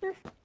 嗯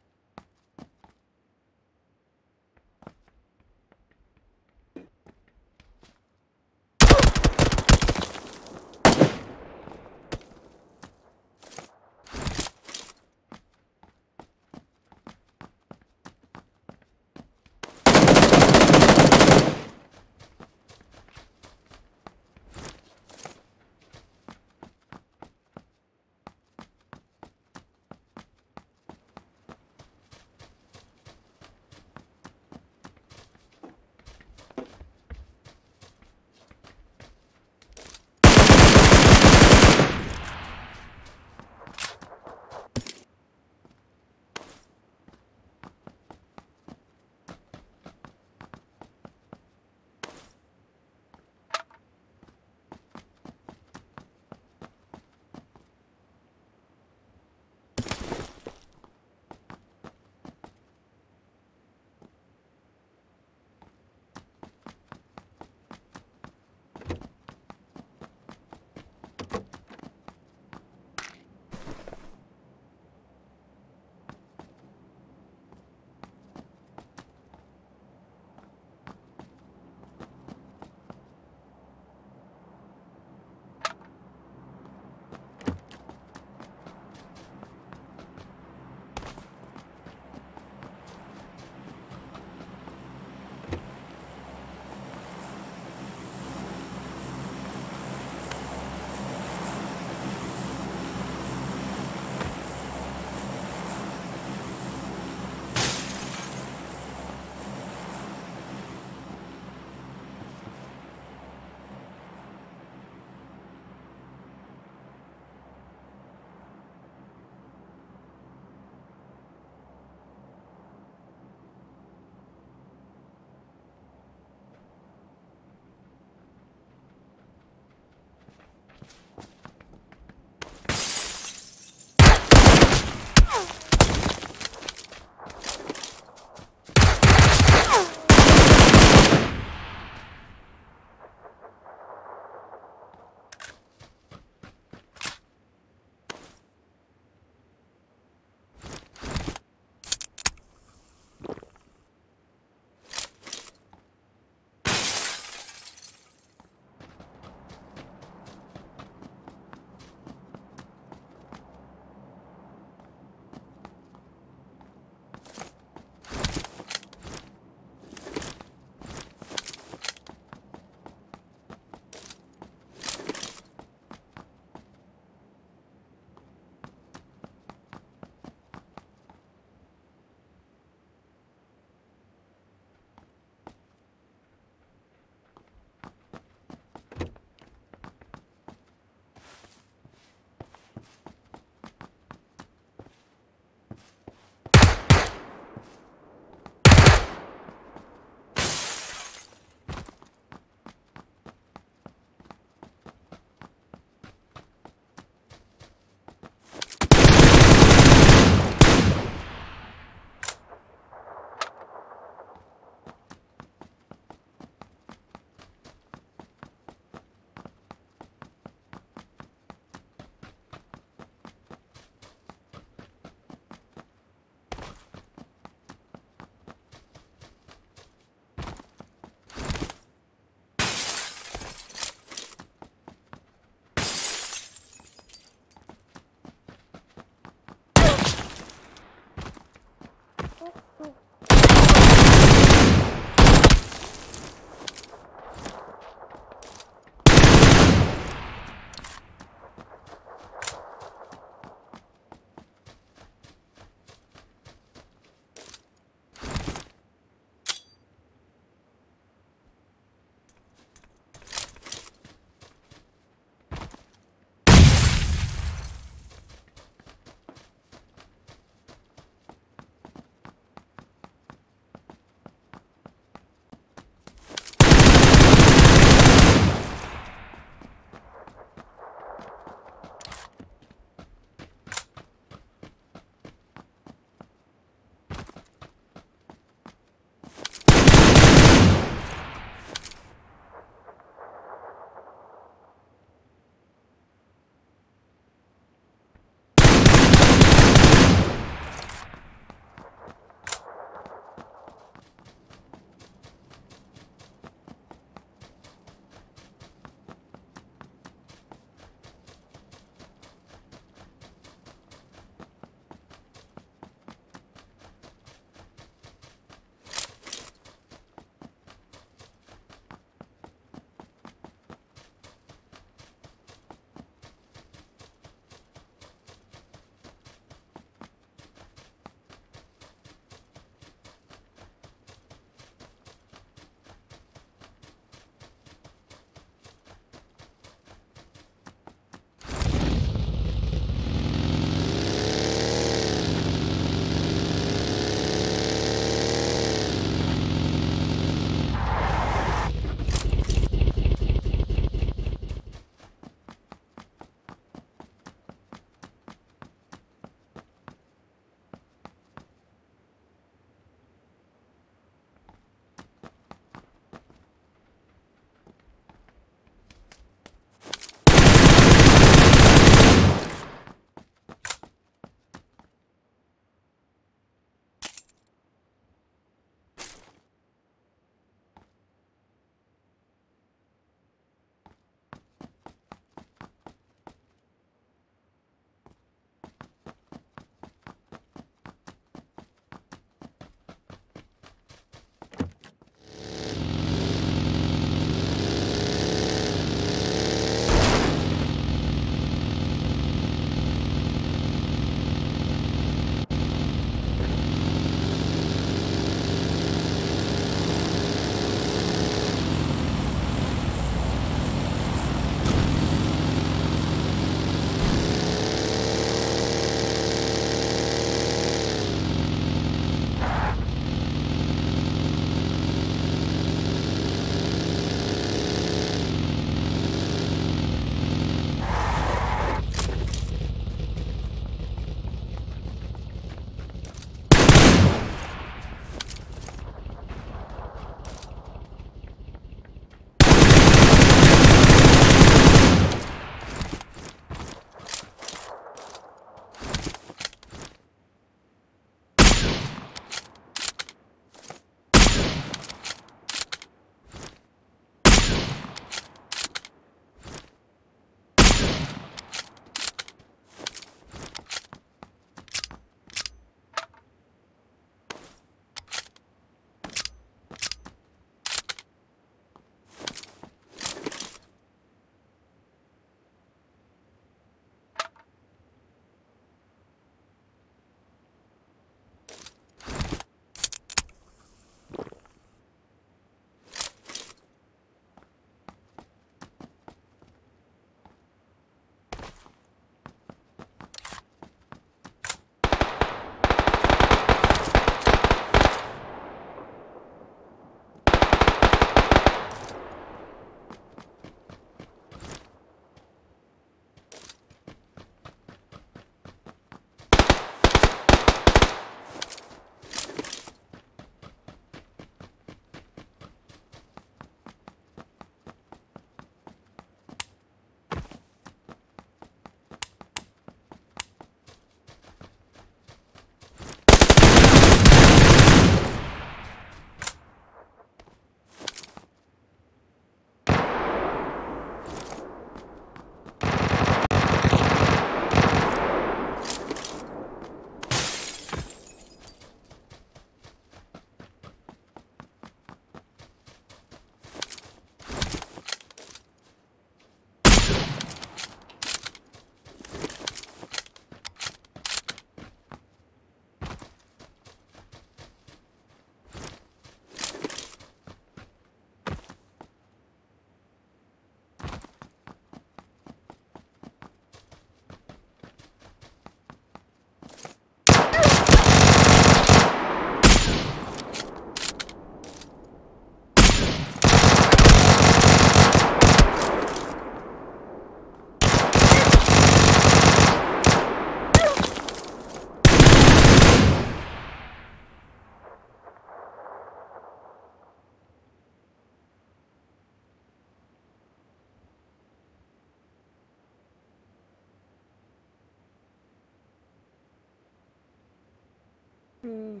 嗯，